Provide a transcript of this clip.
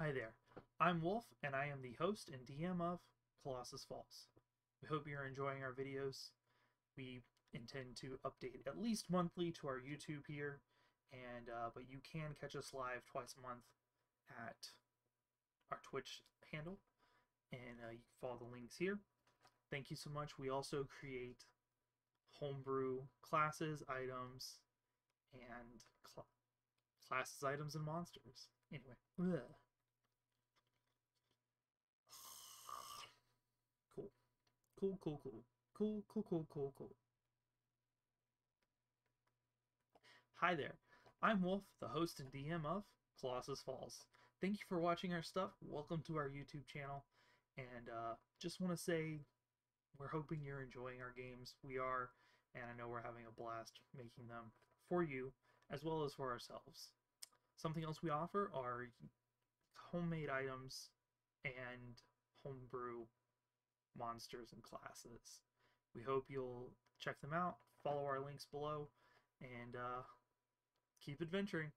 Hi there, I'm Wolf, and I am the host and DM of Colossus Falls. We hope you're enjoying our videos. We intend to update at least monthly to our YouTube here, and uh, but you can catch us live twice a month at our Twitch handle, and uh, you can follow the links here. Thank you so much. We also create homebrew classes, items, and cl- classes, items, and monsters. Anyway. Cool. Cool, cool, cool. Cool, cool, cool, cool, cool. Hi there. I'm Wolf, the host and DM of Colossus Falls. Thank you for watching our stuff. Welcome to our YouTube channel. And uh, just want to say we're hoping you're enjoying our games. We are, and I know we're having a blast making them for you as well as for ourselves. Something else we offer are homemade items and homebrew monsters and classes. We hope you'll check them out, follow our links below, and uh, keep adventuring.